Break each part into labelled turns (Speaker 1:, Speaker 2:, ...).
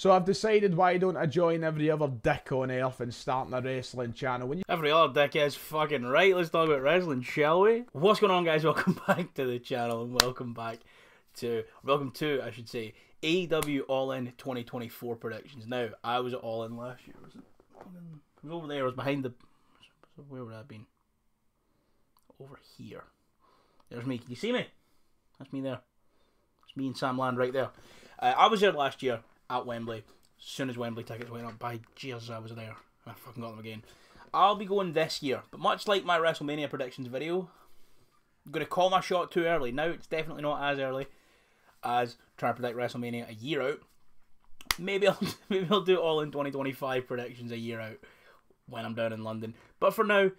Speaker 1: So I've decided why don't I join every other dick on earth and starting a wrestling channel? When you
Speaker 2: Every other dick is fucking right. Let's talk about wrestling, shall we? What's going on, guys? Welcome back to the channel and welcome back to, welcome to, I should say, AEW All In 2024 predictions. Now, I was at All In last year. Was it? Was over there. I was behind the. Where would I have been? Over here. There's me. Can you see me? That's me there. It's me and Sam Land right there. Uh, I was there last year at Wembley. As soon as Wembley tickets went up, by Jesus, I was there. I fucking got them again. I'll be going this year, but much like my WrestleMania predictions video, I'm going to call my shot too early. Now it's definitely not as early as trying to predict WrestleMania a year out. Maybe I'll maybe I'll do it all in 2025 predictions a year out when I'm down in London. But for now,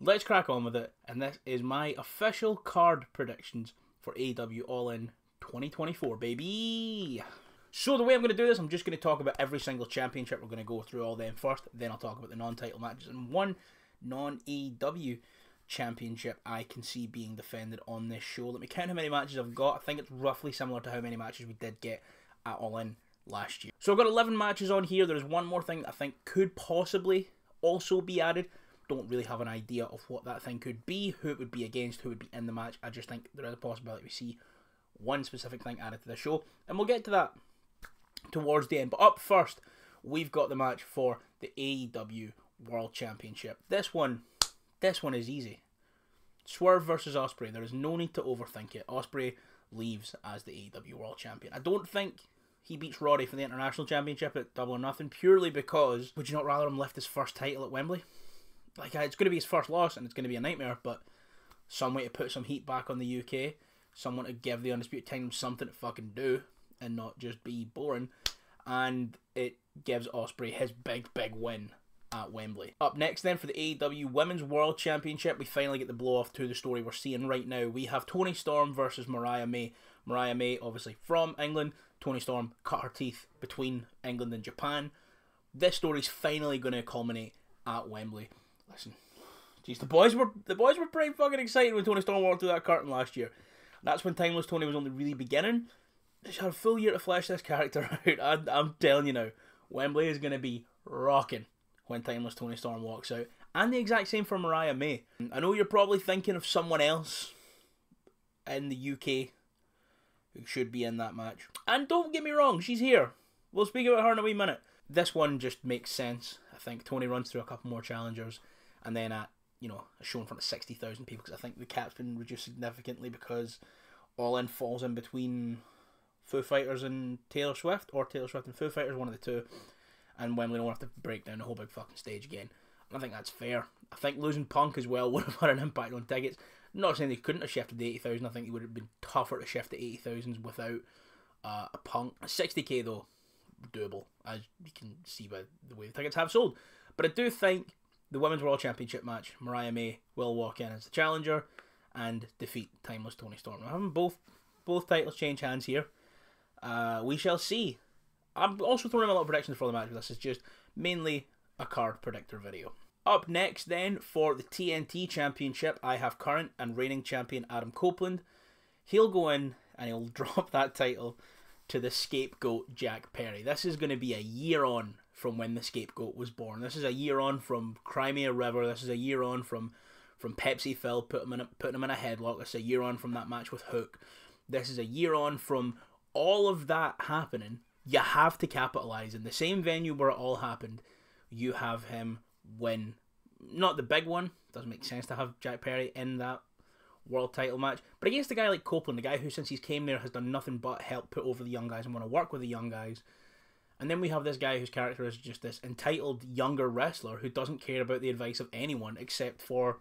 Speaker 2: let's crack on with it. And this is my official card predictions for AEW All In 2024, baby. So the way I'm going to do this, I'm just going to talk about every single championship. We're going to go through all them first. Then I'll talk about the non-title matches and one non-AEW championship I can see being defended on this show. Let me count how many matches I've got. I think it's roughly similar to how many matches we did get at All In last year. So I've got 11 matches on here. There's one more thing I think could possibly also be added. Don't really have an idea of what that thing could be, who it would be against, who would be in the match. I just think there is a possibility we see one specific thing added to the show, and we'll get to that towards the end. But up first, we've got the match for the AEW World Championship. This one, this one is easy. Swerve versus Ospreay. There is no need to overthink it. Ospreay leaves as the AEW World Champion. I don't think he beats Roddy for the International Championship at Double or Nothing purely because would you not rather him lift his first title at Wembley? Like it's going to be his first loss and it's going to be a nightmare, but some way to put some heat back on the UK, someone to give the Undisputed Kingdom something to fucking do and not just be boring, and it gives Ospreay his big big win at Wembley. Up next, then, for the AEW Women's World Championship, we finally get the blow off to the story we're seeing right now. We have Toni Storm versus Mariah May. Mariah May, obviously from England. Toni Storm cut her teeth between England and Japan. This story's finally going to culminate at Wembley. Listen, jeez, the boys were the boys were pretty fucking excited when Toni Storm walked through that curtain last year. That's when Timeless Toni was only really beginning. Had a full year to flesh this character out. I, I'm telling you now, Wembley is going to be rocking when Timeless Toni Storm walks out. And the exact same for Mariah May. I know you're probably thinking of someone else in the UK who should be in that match. And don't get me wrong, she's here. We'll speak about her in a wee minute. This one just makes sense. I think Tony runs through a couple more challengers, and then at you know a show in front of sixty thousand people because I think the cap's been reduced significantly because All In falls in between Foo Fighters and Taylor Swift, or Taylor Swift and Foo Fighters, one of the two and Wembley don't have to break down the whole big fucking stage again. And I think that's fair. I think losing Punk as well would have had an impact on tickets. not saying they couldn't have shifted to 80,000. I think it would have been tougher to shift to 80,000 without uh, a Punk. 60k though, doable, as you can see by the way the tickets have sold. But I do think the Women's World Championship match, Mariah May will walk in as the challenger and defeat Timeless Toni Storm. We're having both both titles change hands here. Uh, we shall see. I'm also throwing in a lot of predictions for the match, but this is just mainly a card predictor video. Up next, then, for the TNT Championship, I have current and reigning champion Adam Copeland. He'll go in and he'll drop that title to the scapegoat Jack Perry. This is going to be a year on from when the scapegoat was born. This is a year on from Crimea River. This is a year on from from Pepsi Phil putting him in a, putting him in a headlock. This is a year on from that match with Hook. This is a year on from all of that happening you have to capitalize in the same venue where it all happened. You have him win, not the big one. Doesn't make sense to have Jack Perry in that world title match, but against a guy like Copeland, the guy who since he's came there has done nothing but help put over the young guys and want to work with the young guys. And then we have this guy whose character is just this entitled younger wrestler who doesn't care about the advice of anyone except for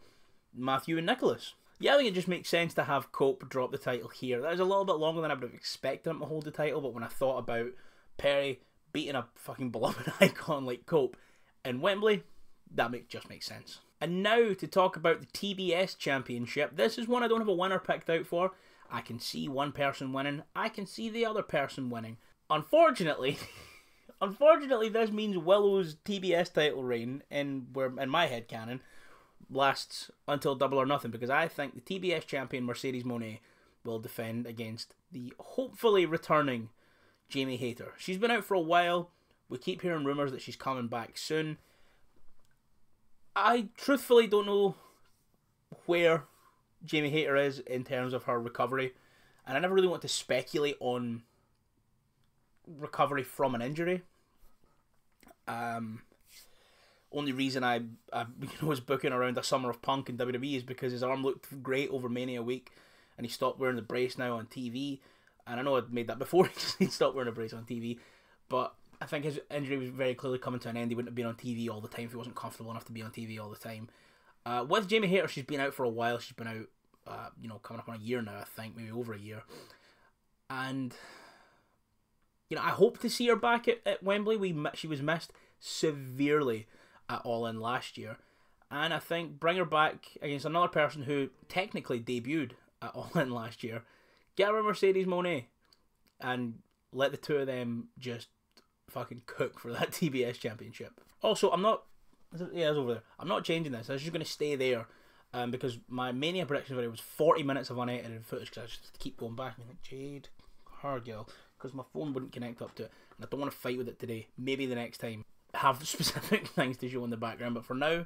Speaker 2: Matthew and Nicholas. Yeah, I think it just makes sense to have Cope drop the title here. That is a little bit longer than I would have expected him to hold the title, but when I thought about Perry beating a fucking beloved icon like Cope in Wembley, that make, just makes sense. And now to talk about the TBS Championship. This is one I don't have a winner picked out for. I can see one person winning. I can see the other person winning. Unfortunately, unfortunately, this means Willow's TBS title reign in where in my head canon lasts until Double or Nothing because I think the TBS champion Mercedes Moné will defend against the hopefully returning Jamie Hayter. She's been out for a while. We keep hearing rumors that she's coming back soon. I truthfully don't know where Jamie Hayter is in terms of her recovery, and I never really want to speculate on recovery from an injury. Um, only reason I, I you know, was booking around a summer of punk in WWE is because his arm looked great over Mania week, and he stopped wearing the brace now on TV. And I know I'd made that before. he stopped wearing a brace on TV, but I think his injury was very clearly coming to an end. He wouldn't have been on TV all the time if he wasn't comfortable enough to be on TV all the time. Uh, with Jamie Hayter, she's been out for a while. She's been out, uh, you know, coming up on a year now. I think maybe over a year, and you know, I hope to see her back at, at Wembley. We she was missed severely at All In last year, and I think bring her back against another person who technically debuted at All In last year. Get her Mercedes Moné, and let the two of them just fucking cook for that TBS championship. Also, I'm not. Yeah, it's over there. I'm not changing this. I was just going to stay there. Um, because my Mania prediction video was 40 minutes of unedited footage because I just keep going back and like, Jade, her girl, because my phone wouldn't connect up to it, and I don't want to fight with it today. Maybe the next time have specific things to show in the background, but for now,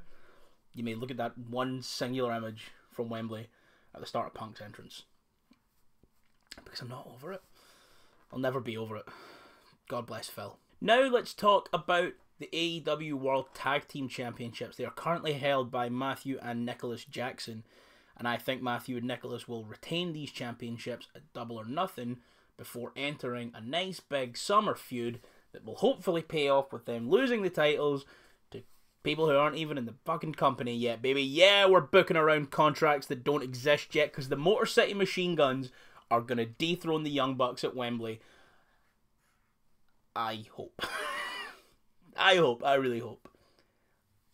Speaker 2: you may look at that one singular image from Wembley at the start of Punk's entrance. Because I'm not over it. I'll never be over it. God bless Phil. Now let's talk about the AEW World Tag Team Championships. They are currently held by Matthew and Nicholas Jackson, and I think Matthew and Nicholas will retain these championships at double or nothing before entering a nice big summer feud that will hopefully pay off with them losing the titles to people who aren't even in the fucking company yet, baby. Yeah, we're booking around contracts that don't exist yet because the Motor City Machine Guns are going to dethrone the Young Bucks at Wembley. I hope. I hope. I really hope.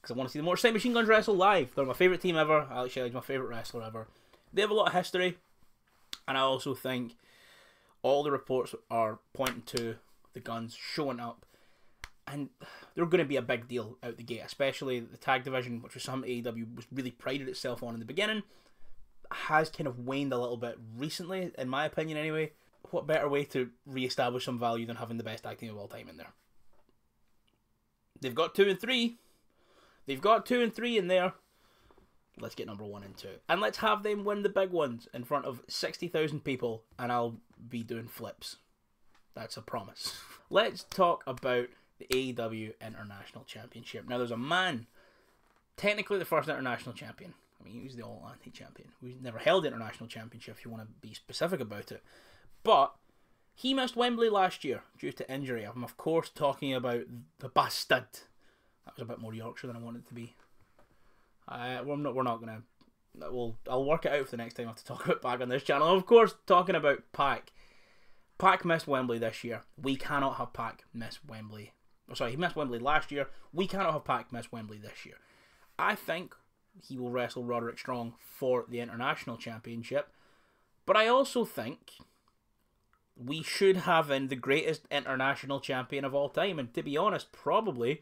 Speaker 2: Because I want to see the Motor City Machine Guns wrestle live. They're my favourite team ever. Alex Shelley's my favourite wrestler ever. They have a lot of history. And I also think all the reports are pointing to the guns showing up. And they're going to be a big deal out the gate, especially the tag division, which was something AEW was really prided itself on in the beginning, has kind of waned a little bit recently, in my opinion, anyway. What better way to re-establish some value than having the best team of all time in there? They've got two and three. They've got two and three in there. Let's get number one and two, and let's have them win the big ones in front of sixty thousand people, and I'll be doing flips. That's a promise. Let's talk about the AEW International Championship. Now, there's a man, technically the first international champion. I mean, he was the All Atlantic champion. We've never held the international championship, if you want to be specific about it. But he missed Wembley last year due to injury. I'm, of course, talking about the bastard. That was a bit more Yorkshire than I wanted to be. Uh, we're not, we're not going to. We'll, I'll work it out for the next time I have to talk about Pac on this channel. Of course, talking about Pac Pac missed Wembley this year. We cannot have Pac miss Wembley. Oh, sorry, he missed Wembley last year. We cannot have Pac miss Wembley this year. I think he will wrestle Roderick Strong for the International Championship. But I also think we should have in the greatest international champion of all time. And to be honest, probably,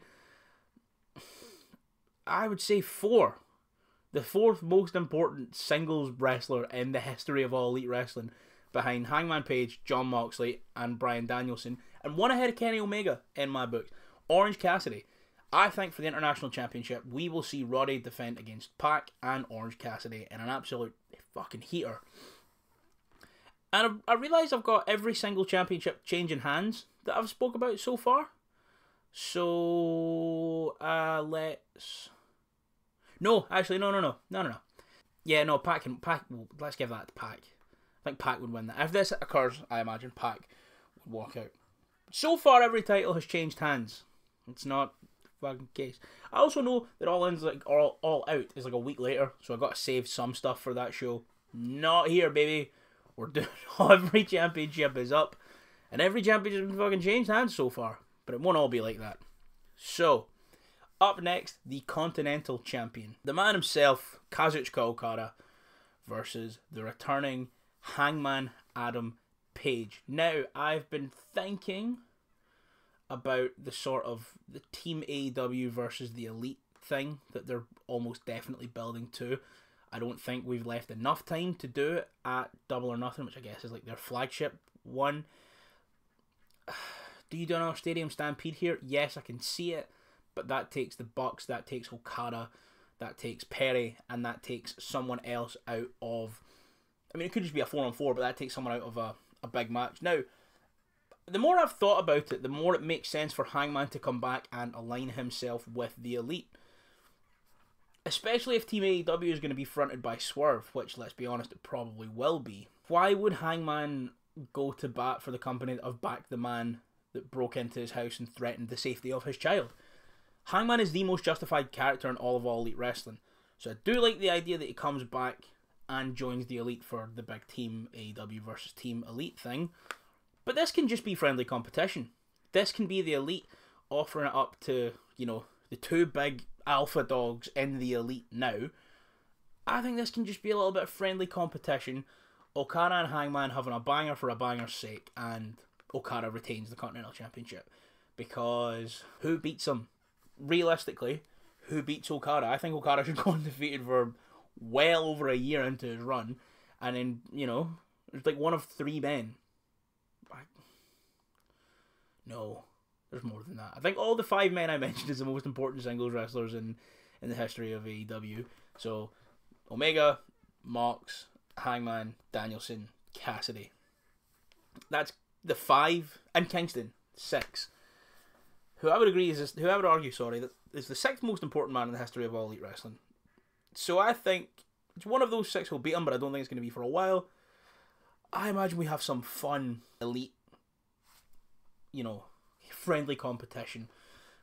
Speaker 2: I would say four. The fourth most important singles wrestler in the history of all elite wrestling behind Hangman Page, Jon Moxley, and Bryan Danielson, and one ahead of Kenny Omega in my book. Orange Cassidy. I think for the International Championship, we will see Roddy defend against Pac and Orange Cassidy in an absolute fucking heater. And I, realise I've got every single championship changing hands that I've spoke about so far. So uh, let's. No, actually, no, no, no, no, no, no. Yeah, no, Pac can Pac. Well, let's give that to Pac. I think Pac would win that. If this occurs, I imagine Pac would walk out. So far, every title has changed hands. It's not fucking case. I also know that All In's like all all out is like a week later, so I got to save some stuff for that show. Not here, baby. We're doing every championship is up, and every championship has fucking changed hands so far. But it won't all be like that. So, up next, the Continental Champion, the man himself, Kazuchika Okada, versus the returning Hangman Adam Page. Now, I've been thinking about the sort of the Team AEW versus the Elite thing that they're almost definitely building to. I don't think we've left enough time to do it at Double or Nothing, which I guess is like their flagship one. Do you do another stadium stampede here? Yes, I can see it, but that takes the Bucks, that takes Okada, that takes Perry, and that takes someone else out of. I mean, it could just be a four on four, but that takes someone out of a, a big match. Now, the more I've thought about it, the more it makes sense for Hangman to come back and align himself with the elite. Especially if Team AEW is going to be fronted by Swerve, which, let's be honest, it probably will be. Why would Hangman go to bat for the company that have backed the man that broke into his house and threatened the safety of his child? Hangman is the most justified character in all of All Elite Wrestling. So I do like the idea that he comes back and joins the Elite for the big Team AEW versus Team Elite thing. But this can just be friendly competition. This can be the Elite offering it up to, you know, the two big alpha dogs in the Elite now. I think this can just be a little bit of friendly competition. Okada and Hangman having a banger for a banger's sake, and Okada retains the Continental Championship. Because who beats him? Realistically, who beats Okada? I think Okada should go undefeated for well over a year into his run, and then, you know, it's like one of three men. I... No, there's more than that. I think all the five men I mentioned is the most important singles wrestlers in, in the history of AEW. So, Omega, Mox, Hangman, Danielson, Cassidy. That's the five, and Kingston, six. Who I would agree is this, who I would argue, sorry, that is the sixth most important man in the history of all elite wrestling. So I think it's one of those six will beat him, but I don't think it's going to be for a while. I imagine we have some fun elite, you know, friendly competition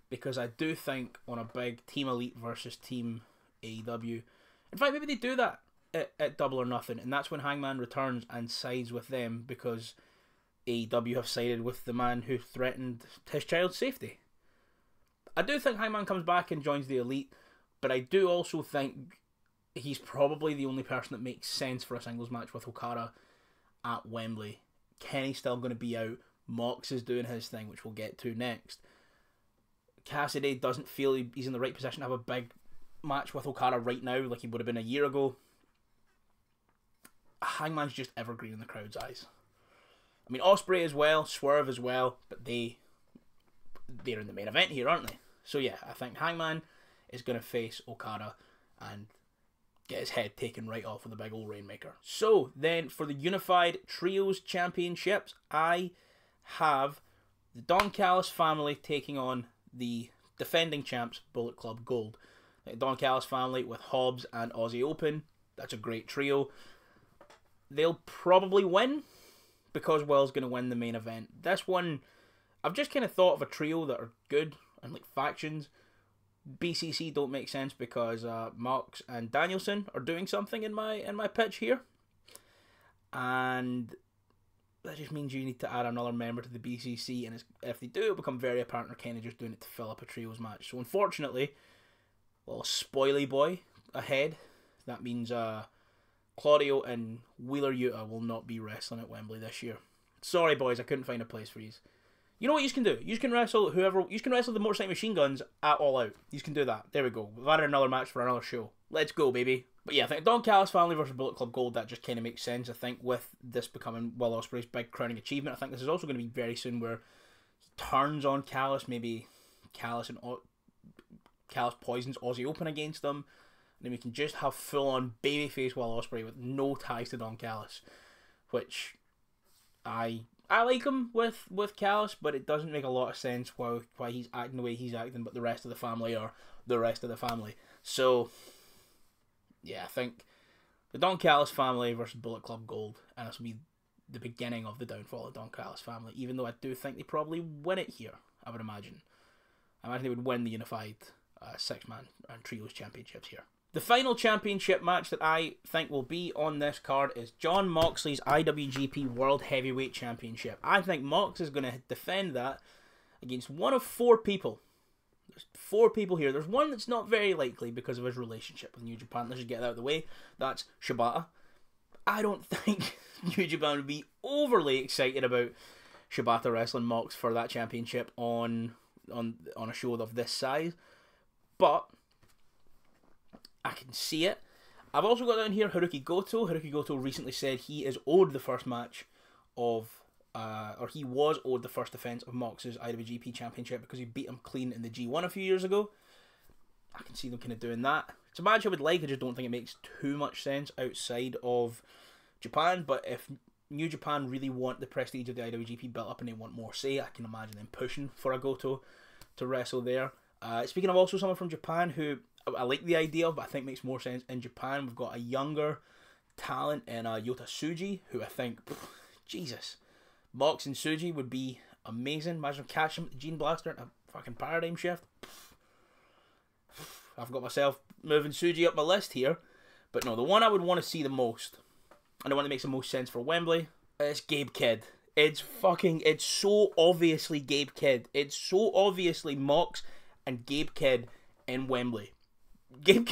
Speaker 2: because I do think on a big team elite versus team AEW. In fact, maybe they do that at, at Double or Nothing, and that's when Hangman returns and sides with them because AEW have sided with the man who threatened his child's safety. I do think Hangman comes back and joins the elite, but I do also think he's probably the only person that makes sense for a singles match with Okada at Wembley. Kenny's still going to be out. Mox is doing his thing, which we'll get to next. Cassidy doesn't feel he's in the right position to have a big match with Okada right now, like he would have been a year ago. Hangman's just evergreen in the crowd's eyes. I mean, Ospreay as well, Swerve as well, but they they're in the main event here, aren't they? So yeah, I think Hangman is going to face Okada and get his head taken right off with a big old Rainmaker. So then, for the Unified Trios Championships, I have the Don Callis family taking on the defending champs Bullet Club Gold. The Don Callis family with Hobbs and Aussie Open. That's a great trio. They'll probably win because Will's going to win the main event. This one, I've just kind of thought of a trio that are good and like factions. BCC don't make sense because uh, Mox and Danielson are doing something in my in my pitch here, and that just means you need to add another member to the BCC, and if they do, it'll become very apparent they're kind of just doing it to fill up a trios match. So unfortunately, little spoily boy ahead. That means uh, Claudio and Wheeler Yuta will not be wrestling at Wembley this year. Sorry, boys, I couldn't find a place for you. You know what you can do? You can wrestle whoever. You can wrestle the Motor City Machine Guns at All Out. You can do that. There we go. We've added another match for another show. Let's go, baby. But yeah, I think Don Callis family versus Bullet Club Gold. That just kind of makes sense. I think with this becoming Will Ospreay's big crowning achievement, I think this is also going to be very soon where he turns on Callis. Maybe Callis and o- Callis poisons Aussie Open against them. And then we can just have full on babyface Will Ospreay with no ties to Don Callis, which I I like him with with Callis, but it doesn't make a lot of sense why why he's acting the way he's acting, but the rest of the family are the rest of the family. So, yeah, I think the Don Callis family versus Bullet Club Gold, and this will be the beginning of the downfall of Don Callis family. Even though I do think they probably win it here, I would imagine. I imagine they would win the unified uh, six man and trios championships here. The final championship match that I think will be on this card is Jon Moxley's IWGP World Heavyweight Championship. I think Mox is going to defend that against one of four people. There's four people here. There's one that's not very likely because of his relationship with New Japan. Let's just get that out of the way. That's Shibata. I don't think New Japan would be overly excited about Shibata wrestling Mox for that championship on on on a show of this size. But I can see it. I've also got down here Hirooki Goto. Hirooki Goto recently said he is owed the first match of uh, or he was owed the first defense of Mox's IWGP Championship because he beat him clean in the G1 a few years ago. I can see them kind of doing that. It's a match I would like. I just don't think it makes too much sense outside of Japan. But if New Japan really want the prestige of the IWGP built up and they want more say, I can imagine them pushing for a Goto to wrestle there. Uh, speaking of also someone from Japan who I like the idea of, but I think makes more sense in Japan, we've got a younger talent in uh, Yota Tsuji, who I think, pff, Jesus, Mox and Tsuji would be amazing. Imagine catching the Gene Blaster in a fucking paradigm shift. I've got myself moving Tsuji up my list here. But no, the one I would want to see the most, and the one that makes the most sense for Wembley, is Gabe Kidd. It's fucking, it's so obviously Gabe Kidd. It's so obviously Mox and Gabe Kidd in Wembley. Kidd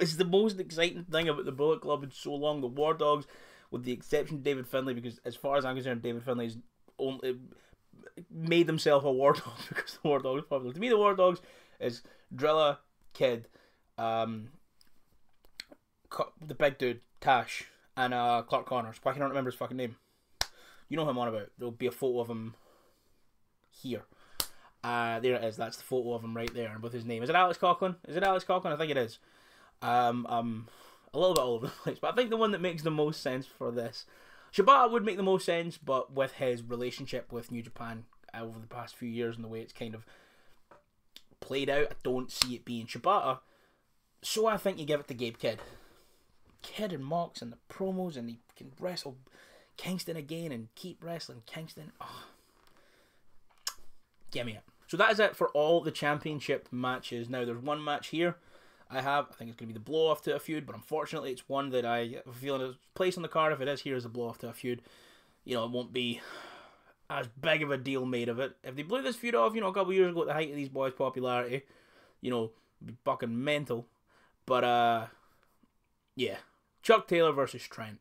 Speaker 2: is the most exciting thing about the Bullet Club in so long. The War Dogs, with the exception of David Finlay, because as far as I'm concerned, David Finlay's only made himself a War Dog because the War Dogs popular. To me, the War Dogs is Drilla, Kidd, um, the big dude, Tash, and uh, Clark Connors. Why can I not remember his fucking name? You know who I'm on about. There'll be a photo of him here. Uh, there it is. That's the photo of him right there and with his name. Is it Alex Coughlin? Is it Alex Coughlin? I think it is. Um, um, a little bit all over the place, but I think the one that makes the most sense for this, Shibata would make the most sense, but with his relationship with New Japan over the past few years and the way it's kind of played out, I don't see it being Shibata. So I think you give it to Gabe Kidd. Kidd and Mox and the promos, and he can wrestle Kingston again and keep wrestling Kingston. Oh. Give me it. So that is it for all the championship matches. Now there's one match here I have. I think it's going to be the blow off to a feud, but unfortunately it's one that I feel is place on the card. If it is here as a blow off to a feud, you know it won't be as big of a deal made of it. If they blew this feud off, you know, a couple years ago at the height of these boys' popularity, you know, be fucking mental. But uh, yeah, Chuck Taylor versus Trent.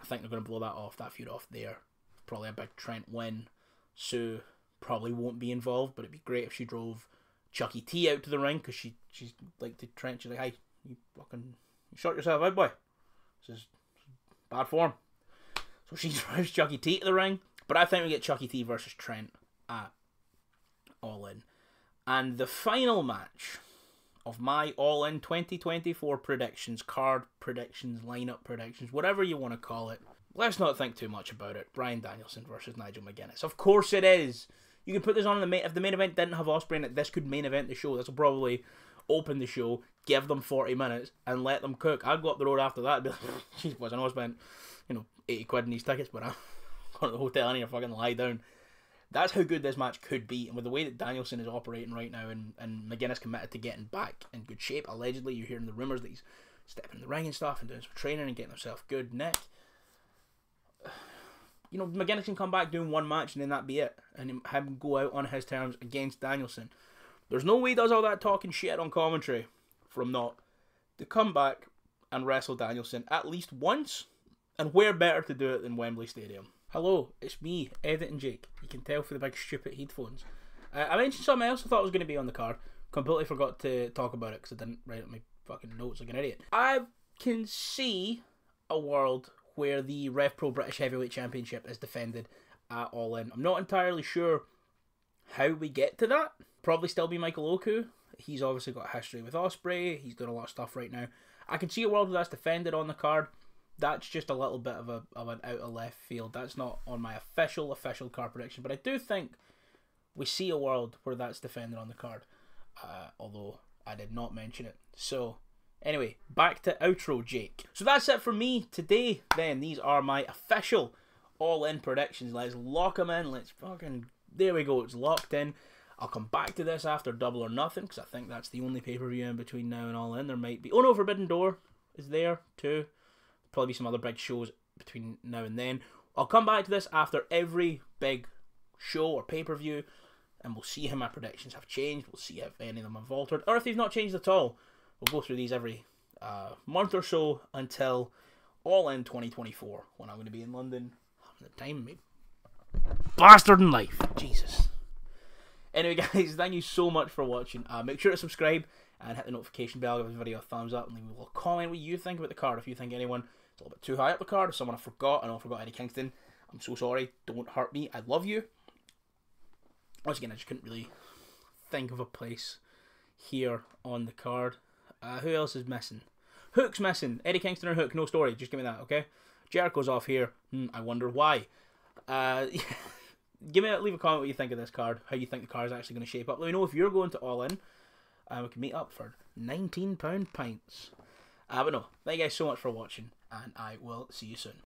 Speaker 2: I think they're going to blow that off, that feud off there. Probably a big Trent win. Sue probably won't be involved, but it'd be great if she drove Chucky T out to the ring because she she's like the Trent. She's like, "Hey, you fucking you shot yourself out, boy. This is bad form." So she drives Chucky T to the ring, but I think we get Chucky T versus Trent at All In, and the final match of my All In 2024 predictions, card predictions, lineup predictions, whatever you want to call it. Let's not think too much about it. Bryan Danielson versus Nigel McGuinness. Of course it is. You can put this on in the main. If the main event didn't have Ospreay in it, this could main event the show. This will probably open the show, give them 40 minutes, and let them cook. I'd go up the road after that and be like, jeez, boys, I know I spent, you know, 80 quid in these tickets, but I'm going to the hotel and here fucking lie down. That's how good this match could be. And with the way that Danielson is operating right now and, and McGuinness committed to getting back in good shape, allegedly, you're hearing the rumours that he's stepping in the ring and stuff and doing some training and getting himself good. Nick, you know, McGuinness can come back doing one match and then that be it. And him go out on his terms against Danielson. There's no way he does all that talking shit on commentary from not to come back and wrestle Danielson at least once. And where better to do it than Wembley Stadium? Hello, it's me, Edit and Jake. You can tell for the big stupid headphones. Uh, I mentioned something else I thought was going to be on the card. Completely forgot to talk about it because I didn't write up my fucking notes like an idiot. I can see a world where the Rev Pro British Heavyweight Championship is defended at All In. I'm not entirely sure how we get to that. Probably still be Michael Oku. He's obviously got history with Ospreay. He's doing a lot of stuff right now. I can see a world where that's defended on the card. That's just a little bit of a of an out of left field. That's not on my official official card prediction, but I do think we see a world where that's defended on the card. Uh, although I did not mention it. So Anyway, back to outro, Jake. So that's it for me today. Then these are my official all-in predictions. Let's lock them in. Let's fucking there we go. It's locked in. I'll come back to this after Double or Nothing because I think that's the only pay per view in between now and All In. There might be. Oh no, Forbidden Door is there too. Probably be some other big shows between now and then. I'll come back to this after every big show or pay per view, and we'll see how my predictions have changed. We'll see if any of them have altered or if they've not changed at all. We'll go through these every uh, month or so until all in 2024 when I'm going to be in London. The time, maybe. Bastard in life. Jesus. Anyway, guys, thank you so much for watching. Uh, make sure to subscribe and hit the notification bell, give this video a thumbs up, and leave a comment what you think about the card. If you think anyone is a little bit too high up the card, if someone I forgot, I know I forgot Eddie Kingston, I'm so sorry. Don't hurt me. I love you. Once again, I just couldn't really think of a place here on the card. Uh, who else is missing? Hook's missing. Eddie Kingston or Hook? No story. Just give me that, okay? Jericho's off here. Hmm, I wonder why. Uh, give me leave a comment what you think of this card. How you think the card is actually going to shape up. Let me know if you're going to All In. And we can meet up for £19 pints. Uh, but no, thank you guys so much for watching, and I will see you soon.